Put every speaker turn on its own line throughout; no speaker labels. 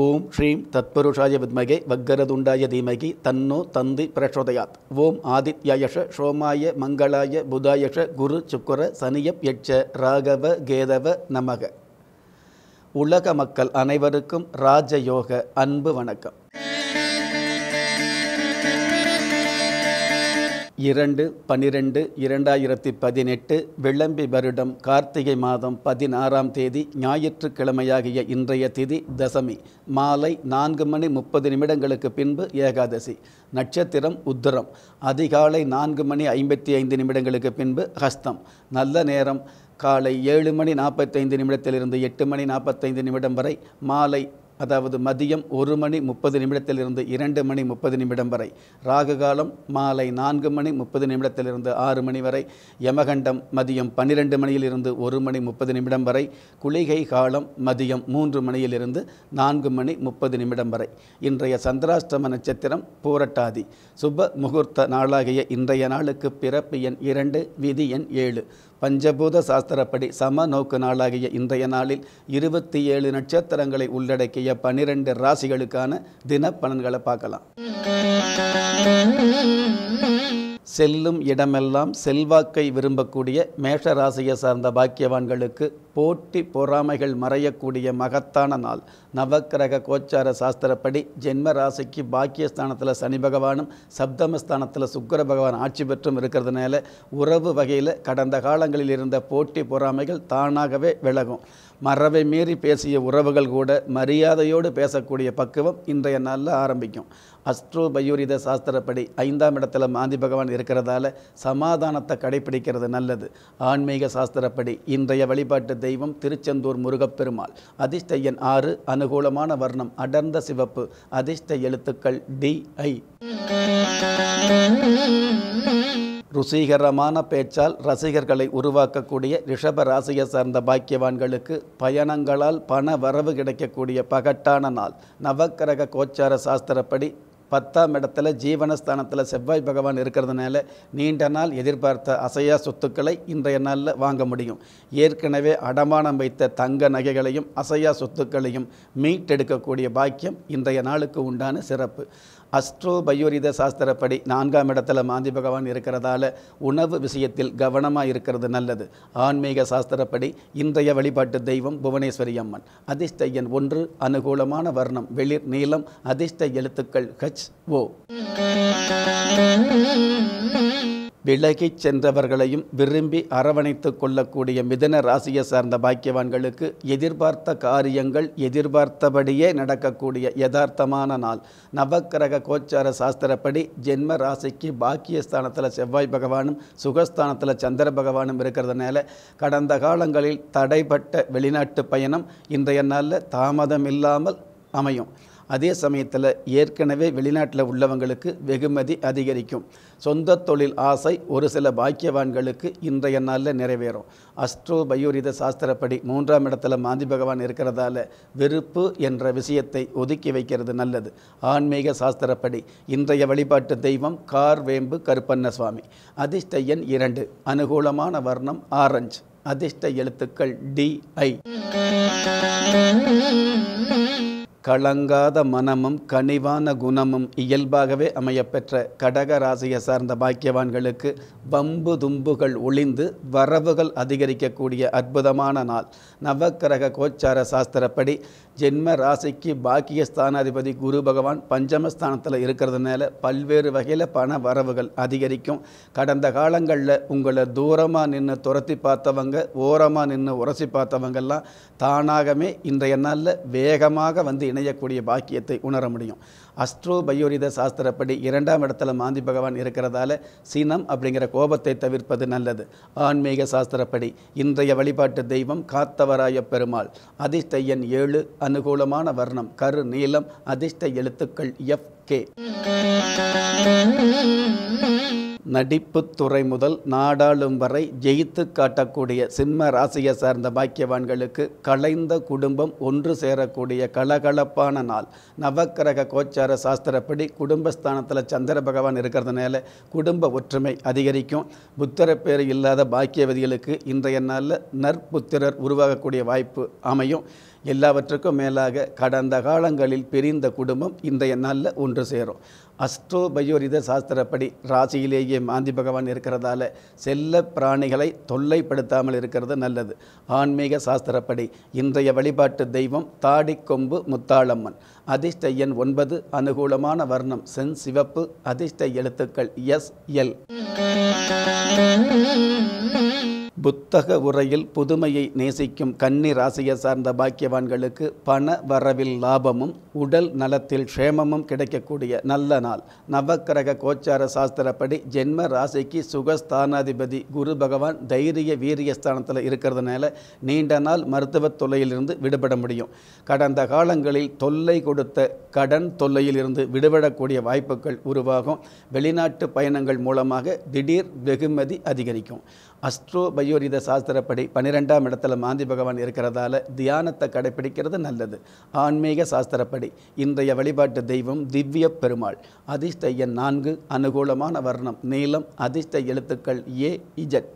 ஓம் ஸ்ரீம் தத்பருஷாய வித்மகே வக்கரதுண்டாய தீமகி தன்னோ தந்தி பிரச்சோதயாத். ஓம் ஆதித்யாயஷ சோமாய மங்களாய புதாயஷ குரு சுக்கர சனியப் யட்ச ராகவ கேதவ நமக. உலக மக்கள் அனைவருக்கும் ராஜயோக அன்பு வணக்கம். இரண்டு பனிரெண்டு இரண்டாயிரத்தி பதினெட்டு விளம்பி வருடம் கார்த்திகை மாதம் பதினாறாம் தேதி ஞாயிற்றுக்கிழமையாகிய இன்றைய திதி தசமி மாலை நான்கு மணி முப்பது நிமிடங்களுக்கு பின்பு ஏகாதசி நட்சத்திரம் உத்தரம் அதிகாலை நான்கு மணி ஐம்பத்தி ஐந்து நிமிடங்களுக்கு பின்பு ஹஸ்தம் நல்ல நேரம் காலை ஏழு மணி நாற்பத்தைந்து நிமிடத்திலிருந்து எட்டு மணி நாற்பத்தைந்து நிமிடம் வரை மாலை அதாவது மதியம் ஒரு மணி முப்பது நிமிடத்திலிருந்து இரண்டு மணி முப்பது நிமிடம் வரை ராகு காலம் மாலை நான்கு மணி முப்பது நிமிடத்திலிருந்து ஆறு மணி வரை யமகண்டம் மதியம் பன்னிரெண்டு மணியிலிருந்து ஒரு மணி முப்பது நிமிடம் வரை குளிகை காலம் மதியம் மூன்று மணியிலிருந்து நான்கு மணி முப்பது நிமிடம் வரை. இன்றைய சந்திராஷ்டம நட்சத்திரம் பூரட்டாதி. சுப முகூர்த்த நாளாகிய இன்றைய நாளுக்கு பிறப்பு எண் இரண்டு விதி எண் ஏழு. பஞ்சபூத சாஸ்திரப்படி சம நோக்கு நாளாகிய இன்றைய நாளில் இருபத்தி ஏழு நட்சத்திரங்களை உள்ளடக்கிய பனிரெண்டு ராசிகளுக்கான தினப்பலன்களை பார்க்கலாம். செல்லும் இடமெல்லாம் செல்வாக்கை விரும்பக்கூடிய மேஷ ராசியை சார்ந்த பாக்கியவான்களுக்கு போட்டி பொறாமைகள் மறையக்கூடிய மகத்தான நாள். நவக்கிரக கோச்சார சாஸ்திரப்படி ஜென்ம ராசிக்கு பாக்கியஸ்தானத்தில் சனி பகவானும் சப்தமஸ்தானத்தில் சுக்கர பகவான் ஆட்சி பெற்றும் இருக்கிறதுனால உறவு வகையில் கடந்த காலங்களில் இருந்த போட்டி பொறாமைகள் தானாகவே விலகும். மரபை மீறி பேசிய உறவுகள் கூட மரியாதையோடு பேசக்கூடிய பக்குவம் இன்றைய நாளில் ஆரம்பிக்கும். அஸ்ட்ரோ பயூரித சாஸ்திரப்படி ஐந்தாம் இடத்துல மாந்தி பகவான் இருக்கிறதால சமாதானத்தை கடைபிடிக்கிறது நல்லது. ஆன்மீக சாஸ்திரப்படி இன்றைய வழிபாட்டு தெய்வம் திருச்செந்தூர் முருகப்பெருமாள். அதிர்ஷ்ட எண் ஆறு அனுகூலமான வர்ணம் அடர்ந்த சிவப்பு. அதிர்ஷ்ட எழுத்துக்கள் டி ஐ. ருசிகரமான பேச்சால் ரசிகர்களை உருவாக்கக்கூடிய ரிஷப ராசியை சார்ந்த பாக்கியவான்களுக்கு பயணங்களால் பண வரவு கிடைக்கக்கூடிய பகட்டான நாள். நவக்கிரக கோச்சார சாஸ்திரப்படி பத்தாம் இடத்துல ஜீவனஸ்தானத்தில் செவ்வாய் பகவான் இருக்கிறதுனால நீண்ட நாள் எதிர்பார்த்த அசையா சொத்துக்களை இன்றைய நாளில் வாங்க முடியும். ஏற்கனவே அடமானம் வைத்த தங்க நகைகளையும் அசையா சொத்துக்களையும் மீட்டெடுக்கக்கூடிய பாக்கியம் இன்றைய நாளுக்கு உண்டான சிறப்பு. அஸ்ட்ரோ பயோரித சாஸ்திரப்படி நான்காம் இடத்துல மாந்தி பகவான் இருக்கிறதால உணவு விஷயத்தில் கவனமாக இருக்கிறது நல்லது. ஆன்மீக சாஸ்திரப்படி இன்றைய வழிபாட்டு தெய்வம் புவனேஸ்வரி அம்மன். அதிர்ஷ்ட எண் ஒன்று அனுகூலமான வர்ணம் வெளிர் நீளம் அதிர்ஷ்ட எழுத்துக்கள் ஹச் ஓ. விலகிச் சென்றவர்களையும் விரும்பி அரவணைத்து கொள்ளக்கூடிய மிதன ராசியை சார்ந்த பாக்கியவான்களுக்கு எதிர்பார்த்த காரியங்கள் எதிர்பார்த்தபடியே நடக்கக்கூடிய யதார்த்தமான நாள். நவக்கிரக கோச்சார சாஸ்திரப்படி ஜென்ம ராசிக்கு பாக்கியஸ்தானத்தில் செவ்வாய் பகவானும் சுகஸ்தானத்தில் சந்திர பகவானும் இருக்கிறதுனால கடந்த காலங்களில் தடைப்பட்ட வெளிநாட்டு பயணம் இன்றைய நாளில் தாமதம் இல்லாமல் அமையும். அதே சமயத்தில் ஏற்கனவே வெளிநாட்டில் உள்ளவங்களுக்கு வெகுமதி அதிகரிக்கும். சொந்த தொழில் ஆசை ஒரு சில பாக்கியவான்களுக்கு இன்றைய நாளில் நிறைவேறும். அஸ்ட்ரோ பயோரித சாஸ்திரப்படி மூன்றாம் இடத்துல மாந்தி பகவான் இருக்கிறதால வெறுப்பு என்ற விஷயத்தை ஒதுக்கி வைக்கிறது நல்லது. ஆன்மீக சாஸ்திரப்படி இன்றைய வழிபாட்டு தெய்வம் கார் வேம்பு கருப்பண்ண சுவாமி அதிர்ஷ்ட எண் இரண்டு. அனுகூலமான வர்ணம் ஆரஞ்சு. அதிர்ஷ்ட எழுத்துக்கள் டி ஐ. கலங்காத மனமும் கனிவான குணமும் இயல்பாகவே அமையப்பெற்ற கடக ராசியை சார்ந்த பாக்கியவான்களுக்கு வம்பு தும்புகள் ஒளிந்து வரவுகள் அதிகரிக்கக்கூடிய அற்புதமான நாள். நவக்கிரக கோச்சார சாஸ்திரப்படி ஜென்ம ராசிக்கு பாக்கிய ஸ்தானாதிபதி குரு பகவான் பஞ்சமஸ்தானத்தில் இருக்கிறதுனால பல்வேறு வகையில் பண வரவுகள் அதிகரிக்கும். கடந்த காலங்களில் உங்களை தூரமாக நின்று துரத்தி பார்த்தவங்க ஓரமாக நின்று உரசி பார்த்தவங்கெல்லாம் தானாகவே இன்றைய நாளில் வேகமாக வந்து இணையக்கூடிய பாக்கியத்தை உணர முடியும். அஸ்ட்ரோ பயோரித சாஸ்திரப்படி இரண்டாம் இடத்துல மாந்தி பகவான் இருக்கிறதால சீனம் அப்படிங்கிற கோபத்தை தவிர்ப்பது நல்லது. ஆன்மீக சாஸ்திரப்படி இன்றைய வழிபாட்டு தெய்வம் காத்தவராய பெருமாள். அதிர்ஷ்ட எண் ஏழு அனுகூலமான வர்ணம் கரு நீளம் அதிர்ஷ்ட எழுத்துக்கள் எஃப் கே. நடிப்புத் துறை முதல் நாடாளும் வரை ஜெயித்து காட்டக்கூடிய சிம்ம ராசியை சார்ந்த பாக்கியவான்களுக்கு கலைந்த குடும்பம் ஒன்று சேரக்கூடிய கலகலப்பான நாள். நவக்கிரக கோச்சார சாஸ்திரப்படி குடும்பஸ்தானத்தில் சந்திர பகவான் இருக்கிறதுனால குடும்ப ஒற்றுமை அதிகரிக்கும். புத்திர பேர் இல்லாத பாக்கியவதிகளுக்கு இன்றைய நாளில் நற்புத்திரர் உருவாகக்கூடிய வாய்ப்பு அமையும். எல்லாவற்றுக்கும் மேலாக கடந்த காலங்களில் பிரிந்த குடும்பம் இன்றைய நாளில் ஒன்று சேரும். அஸ்ட்ரோ பயோரித சாஸ்திரப்படி ராசியிலேயே மாந்தி பகவான் இருக்கிறதால செல்ல பிராணிகளை தொல்லைப்படுத்தாமல் இருக்கிறது நல்லது. ஆன்மீக சாஸ்திரப்படி இன்றைய வழிபாட்டு தெய்வம் தாடிக்கொம்பு முத்தாளம்மன். அதிர்ஷ்ட எண் ஒன்பது அனுகூலமான வர்ணம் சென் சிவப்பு அதிர்ஷ்ட எழுத்துக்கள் எஸ் எல். புத்தக உரையில் புதுமையை நேசிக்கும் கன்னி ராசியை சார்ந்த பாக்கியவான்களுக்கு பண வரவில் லாபமும் உடல் நலத்தில் க்ஷேமமும் கிடைக்கக்கூடிய நல்ல நாள். நவக்கிரக கோச்சார சாஸ்திரப்படி ஜென்ம ராசிக்கு சுகஸ்தானாதிபதி குரு பகவான் தைரிய வீரிய ஸ்தானத்தில் இருக்கிறதுனால நீண்ட நாள் மருத்துவத் தொல்லையிலிருந்து விடுபட முடியும். கடந்த காலங்களில் தொல்லை கொடுத்த கடன் தொல்லையிலிருந்து விடுபடக்கூடிய வாய்ப்புகள் உருவாகும். வெளிநாட்டு பயணங்கள் மூலமாக திடீர் வெகுமதி அதிகரிக்கும். அஸ்ட்ரோபய பயோரித சாஸ்திரப்படி பன்னிரெண்டாம் இடத்துல மாந்தி பகவான் இருக்கிறதால தியானத்தை கடைபிடிக்கிறது நல்லது. ஆன்மீக சாஸ்திரப்படி இன்றைய வழிபாட்டு தெய்வம் திவ்ய பெருமாள். அதிர்ஷ்ட எண் நான்கு அனுகூலமான வர்ணம். நீளம் அதிர்ஷ்ட எழுத்துக்கள் ஏ இஜட்.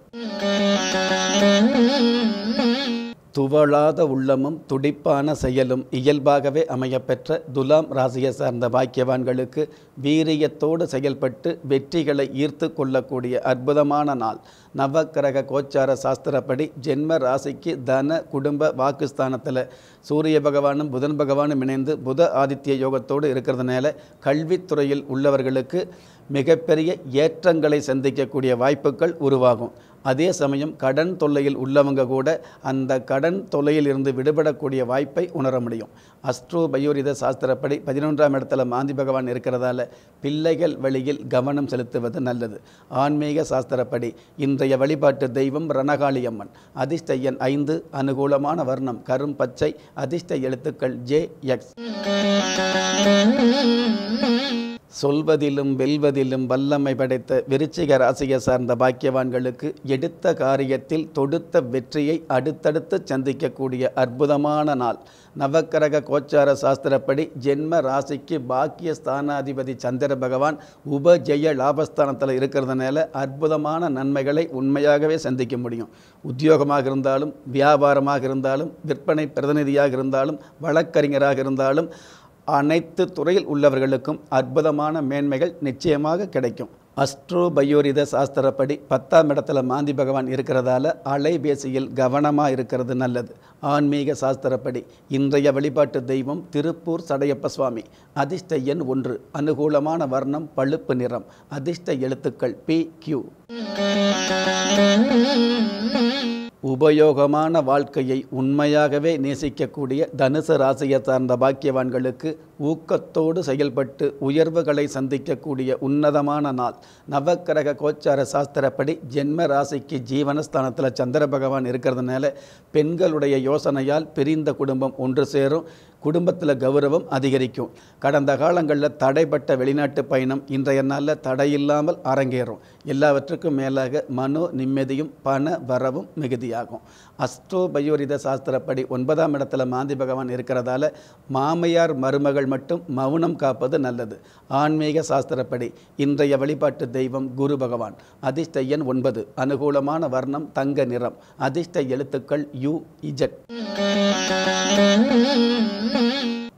துவளாத உள்ளமும் துடிப்பான செயலும் இயல்பாகவே அமையப்பெற்ற துலாம் ராசியை சார்ந்த பாக்கியவான்களுக்கு வீரியத்தோடு செயல்பட்டு வெற்றிகளை ஈர்த்து கொள்ளக்கூடிய அற்புதமான நாள். நவக்கிரக கோச்சார சாஸ்திரப்படி ஜென்ம ராசிக்கு தன குடும்ப வாக்குஸ்தானத்தில் சூரிய பகவானும் புதன் பகவானும் இணைந்து புத ஆதித்ய யோகத்தோடு இருக்கிறதுனால கல்வித்துறையில் உள்ளவர்களுக்கு மிகப்பெரிய ஏற்றங்களை சந்திக்கக்கூடிய வாய்ப்புகள் உருவாகும். அதே சமயம் கடன் தொல்லையில் உள்ளவங்க கூட அந்த கடன் தொல்லையில் இருந்து விடுபடக்கூடிய வாய்ப்பை உணர முடியும். அஸ்ட்ரோ பயோரித சாஸ்திரப்படி பதினொன்றாம் இடத்துல மாந்தி பகவான் இருக்கிறதால பிள்ளைகள் வழியில் கவனம் செலுத்துவது நல்லது. ஆன்மீக சாஸ்திரப்படி இன்றைய வழிபாட்டு தெய்வம் ரணகாளி அம்மன் அதிர்ஷ்ட எண் ஐந்து அனுகூலமான வர்ணம் கரும் பச்சை அதிர்ஷ்ட எழுத்துக்கள் ஜே எக்ஸ். சொல்வதிலும் வெல்வதிலும் வல்லமை படைத்த விருச்சிக ராசியை சார்ந்த பாக்கியவான்களுக்கு எடுத்த காரியத்தில் தொடுத்த வெற்றியை அடுத்தடுத்து சந்திக்கக்கூடிய அற்புதமான நாள். நவக்கரக கோச்சார சாஸ்திரப்படி ஜென்ம ராசிக்கு பாக்கிய ஸ்தானாதிபதி சந்திர பகவான் உபஜெய லாபஸ்தானத்தில் இருக்கிறதுனால அற்புதமான நன்மைகளை உண்மையாகவே சந்திக்க முடியும். உத்தியோகமாக இருந்தாலும் வியாபாரமாக இருந்தாலும் விற்பனை பிரதிநிதியாக இருந்தாலும் வழக்கறிஞராக இருந்தாலும் அனைத்து துறையில் உள்ளவர்களுக்கும் அற்புதமான மேன்மைகள் நிச்சயமாக கிடைக்கும். அஸ்ட்ரோ பயோரித சாஸ்திரப்படி பத்தாம் இடத்துல மாந்தி பகவான் இருக்கிறதால அலைபேசியில் கவனமாக இருக்கிறது நல்லது. ஆன்மீக சாஸ்திரப்படி இன்றைய வழிபாட்டு தெய்வம் திருப்பூர் சடையப்ப சுவாமி. அதிர்ஷ்ட எண் ஒன்று. அனுகூலமான வர்ணம் பழுப்பு நிறம். அதிர்ஷ்ட எழுத்துக்கள் பி கியூ உபயோகமான வாழ்க்கையை உண்மையாகவே நேசிக்கக்கூடிய தனுசு ராசியை சார்ந்த பாக்கியவான்களுக்கு ஊக்கத்தோடு செயல்பட்டு உயர்வுகளை சந்திக்கக்கூடிய உன்னதமான நாள். நவக்கிரக கோச்சார சாஸ்திரப்படி ஜென்ம ராசிக்கு ஜீவனஸ்தானத்தில் சந்திர பகவான் இருக்கிறதுனால பெண்களுடைய யோசனையால் பிரிந்த குடும்பம் ஒன்று சேரும். குடும்பத்தில் கௌரவம் அதிகரிக்கும். கடந்த காலங்களில் தடைப்பட்ட வெளிநாட்டு பயணம் இன்றைய நாளில் தடையில்லாமல் அரங்கேறும். எல்லாவற்றுக்கும் மேலாக மனோ நிம்மதியும் பண வரவும் மிகுதியாகும். அஸ்ட்ரோ சாஸ்திரப்படி ஒன்பதாம் இடத்துல மாந்தி பகவான் இருக்கிறதால மாமையார் மருமகள் மட்டும் மௌனம் காப்பது நல்லது. ஆன்மீக சாஸ்திரப்படி இன்றைய வழிபாட்டு தெய்வம் குரு பகவான். அதிர்ஷ்ட எண் ஒன்பது. அனுகூலமான வர்ணம் தங்க நிறம். அதிர்ஷ்ட எழுத்துக்கள் யு இஜட்.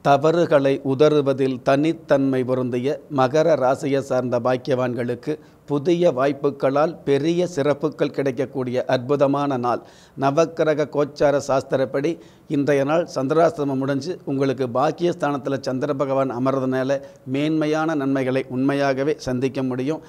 தவறுகளை உதறுவதில் தனித்தன்மை பொருந்திய மகர ராசியை சார்ந்த பாக்கியவான்களுக்கு புதிய வாய்ப்புகளால் பெரிய சிறப்புகள் கிடைக்கக்கூடிய அற்புதமான நாள். நவக்கிரக கோச்சார சாஸ்திரப்படி இன்றைய நாள் சந்திராசிரமம் முடிஞ்சு உங்களுக்கு பாக்கியஸ்தானத்தில் சந்திர பகவான் அமர்றதுனால மேன்மையான நன்மைகளை உண்மையாகவே சந்திக்க முடியும்.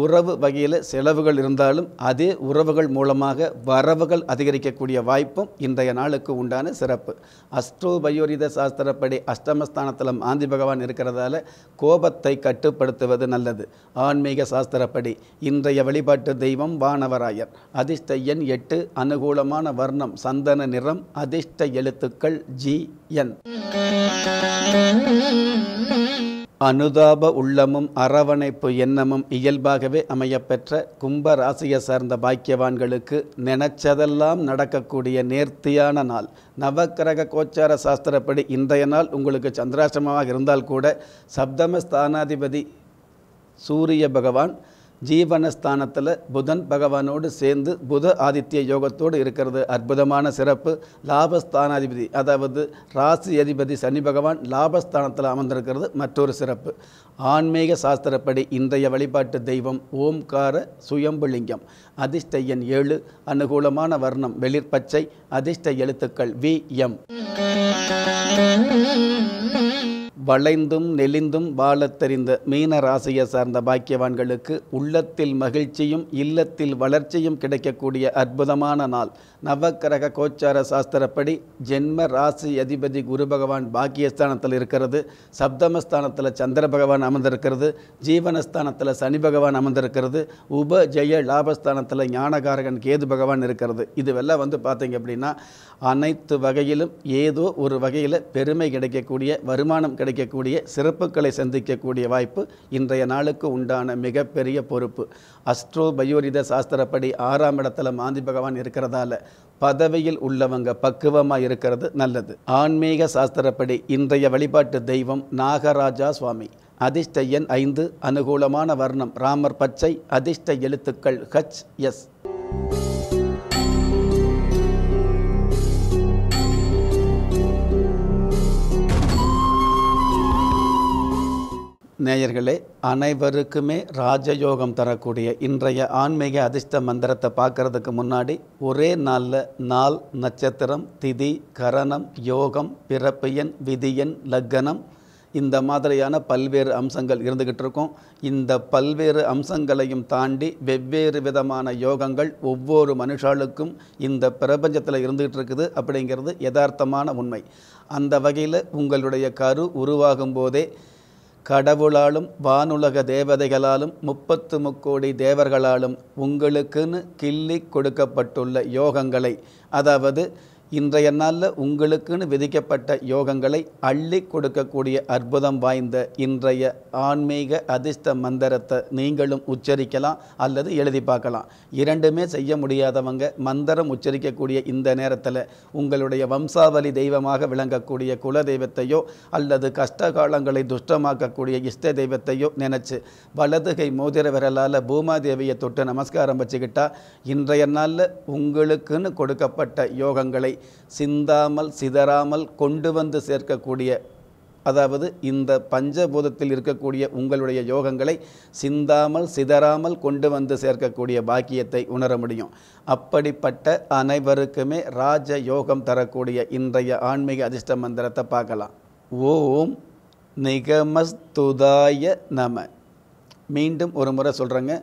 உறவு வகையில் செலவுகள் இருந்தாலும் அதே உறவுகள் மூலமாக வரவுகள் அதிகரிக்கக்கூடிய வாய்ப்பும் இன்றைய நாளுக்கு உண்டான சிறப்பு. அஸ்ட்ரோ பயோரித சாஸ்திரப்படி அஷ்டமஸ்தானத்தில் ஆந்தி பகவான் இருக்கிறதால கோபத்தை கட்டுப்படுத்துவது நல்லது. ஆன்மீக சாஸ்திரப்படி இன்றைய வழிபாட்டு தெய்வம் வானவராயர். அதிர்ஷ்ட எண் எட்டு அனுகூலமான வர்ணம் சந்தன நிறம் அதிர்ஷ்ட எழுத்துக்கள் ஜி என். அனுதாப உள்ளமும் அரவணைப்பு எண்ணமும் இயல்பாகவே அமையப்பெற்ற கும்ப ராசியை சார்ந்த பாக்கியவான்களுக்கு நினைச்சதெல்லாம் நடக்கக்கூடிய நேர்த்தியான நாள். நவக்கிரக கோச்சார சாஸ்திரப்படி இன்றைய நாள் உங்களுக்கு சந்திராசிரமமாக இருந்தால் கூட சப்தம ஸ்தானாதிபதி சூரிய பகவான் ஜீவனஸ்தானத்தில் புதன் பகவானோடு சேர்ந்து புத ஆதித்ய யோகத்தோடு இருக்கிறது. அற்புதமான சிறப்பு. லாபஸ்தானாதிபதி அதாவது ராசி அதிபதி சனி பகவான் லாபஸ்தானத்தில் அமர்ந்திருக்கிறது. மற்றொரு சிறப்பு. ஆன்மீக சாஸ்திரப்படி இன்றைய வழிபாட்டு தெய்வம் ஓம்கார சுயம்புலிங்கம். அதிர்ஷ்ட எண் ஏழு. அனுகூலமான வர்ணம். வெளிர்பச்சை அதிர்ஷ்ட எழுத்துக்கள் வி எம். வளைந்தும் நெளிந்தும் வாழத் தெரிந்த மீன ராசியை சார்ந்த பாக்கியவான்களுக்கு உள்ளத்தில் மகிழ்ச்சியும் இல்லத்தில் வளர்ச்சியும் கிடைக்கக்கூடிய அற்புதமான நாள். நவக்கிரக கோச்சார சாஸ்திரப்படி ஜென்ம ராசி அதிபதி குரு பகவான் பாக்கியஸ்தானத்தில் இருக்கிறது. சப்தமஸ்தானத்தில் சந்திர பகவான் அமர்ந்திருக்கிறது. ஜீவனஸ்தானத்தில் சனி பகவான் அமர்ந்திருக்கிறது. உப ஜெய லாபஸ்தானத்தில் ஞானகாரகன் கேது பகவான் இருக்கிறது. இதுவெல்லாம் வந்து பார்த்தீங்க அப்படின்னா அனைத்து வகையிலும் ஏதோ ஒரு வகையில் பெருமை கிடைக்கக்கூடிய வருமானம் கிடைக்கக்கூடிய சிறப்புகளை சந்திக்கக்கூடிய வாய்ப்பு இன்றைய நாளுக்கு உண்டான மிகப்பெரிய பொறுப்பு. அஸ்ட்ரோ பயோரித சாஸ்திரப்படி ஆறாம் இடத்துல மாந்தி பகவான் இருக்கிறதால பதவியில் உள்ளவங்க பக்குவமாக இருக்கிறது நல்லது. ஆன்மீக சாஸ்திரப்படி இன்றைய வழிபாட்டு தெய்வம் நாகராஜா சுவாமி. அதிர்ஷ்ட எண் ஐந்து அனுகூலமான வர்ணம் ராமர் பச்சை அதிர்ஷ்ட எழுத்துக்கள் ஹச் எஸ். நேயர்களே அனைவருக்குமே ராஜயோகம் தரக்கூடிய இன்றைய ஆன்மீக அதிர்ஷ்ட மந்திரத்தை பார்க்கறதுக்கு முன்னாடி ஒரே நாளில் நாள் நட்சத்திரம் திதி கரணம் யோகம் பிறப்பு எண் விதியன் லக்கணம் இந்த மாதிரியான பல்வேறு அம்சங்கள் இருந்துக்கிட்டு இருக்கும். இந்த பல்வேறு அம்சங்களையும் தாண்டி வெவ்வேறு விதமான யோகங்கள் ஒவ்வொரு மனுஷாளுக்கும் இந்த பிரபஞ்சத்தில் இருந்துகிட்டு இருக்குது அப்படிங்கிறது யதார்த்தமான உண்மை. அந்த வகையில் உங்களுடைய கரு உருவாகும் போதே கடவுளாலும் வானுலக தேவதைகளாலும் முப்பத்து முக்கோடி தேவர்களாலும் உங்களுக்குன்னு கிள்ளி கொடுக்கப்பட்டுள்ள யோகங்களை அதாவது இன்றைய நாளில் உங்களுக்குன்னு விதிக்கப்பட்ட யோகங்களை அள்ளி கொடுக்கக்கூடிய அற்புதம் வாய்ந்த இன்றைய ஆன்மீக அதிர்ஷ்ட மந்திரத்தை நீங்களும் உச்சரிக்கலாம் அல்லது எழுதி பார்க்கலாம். இரண்டுமே செய்ய முடியாதவங்க மந்திரம் உச்சரிக்கக்கூடிய இந்த நேரத்தில் உங்களுடைய வம்சாவளி தெய்வமாக விளங்கக்கூடிய குல தெய்வத்தையோ அல்லது கஷ்ட காலங்களை துஷ்டமாக்கக்கூடிய இஷ்ட தெய்வத்தையோ நினச்சி வலதுகை மோதிர விரலால் பூமாதேவியை தொட்டு நமஸ்காரம் வச்சுக்கிட்டா இன்றைய நாளில் உங்களுக்குன்னு கொடுக்கப்பட்ட யோகங்களை சிந்தாமல் சிதறாமல் கொண்டு வந்து சேர்க்கக்கூடிய அதாவது இந்த பஞ்சபூதத்தில் இருக்கக்கூடிய உங்களுடைய யோகங்களை சிந்தாமல் சிதறாமல் கொண்டு வந்து சேர்க்கக்கூடிய பாக்கியத்தை உணர முடியும். அப்படிப்பட்ட அனைவருக்குமே ராஜ யோகம் தரக்கூடிய இன்றைய ஆன்மீக அதிர்ஷ்ட மந்திரத்தை பார்க்கலாம். ஓம் நிகமஸ்துதாய நம. மீண்டும் ஒரு முறை சொல்கிறேங்க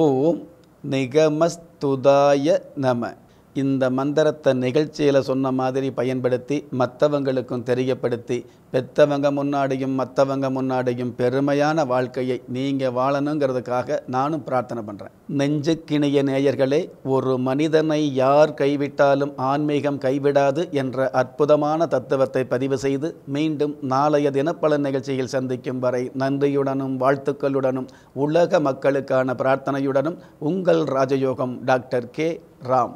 ஓம் நிகமஸ்துதாய நம. இந்த மந்திரத்தை நிகழ்ச்சியில் சொன்ன மாதிரி பயன்படுத்தி மற்றவங்களுக்கும் தெரியப்படுத்தி பெத்தவங்க முன்னாடியும் மற்றவங்க முன்னாடியும் பெருமையான வாழ்க்கையை நீங்கள் வாழணுங்கிறதுக்காக நானும் பிரார்த்தனை பண்ணுறேன் நெஞ்சுக்கிணிய நேயர்களே ஒரு மனிதனை யார் கைவிட்டாலும் ஆன்மீகம் கைவிடாது என்ற அற்புதமான தத்துவத்தை பதிவு செய்து மீண்டும் நாளைய தினப்பலன் நிகழ்ச்சியில் சந்திக்கும் வரை நன்றியுடனும் வாழ்த்துக்களுடனும் உலக மக்களுக்கான பிரார்த்தனையுடனும் உங்கள் ராஜயோகம் டாக்டர் கே. ராம்.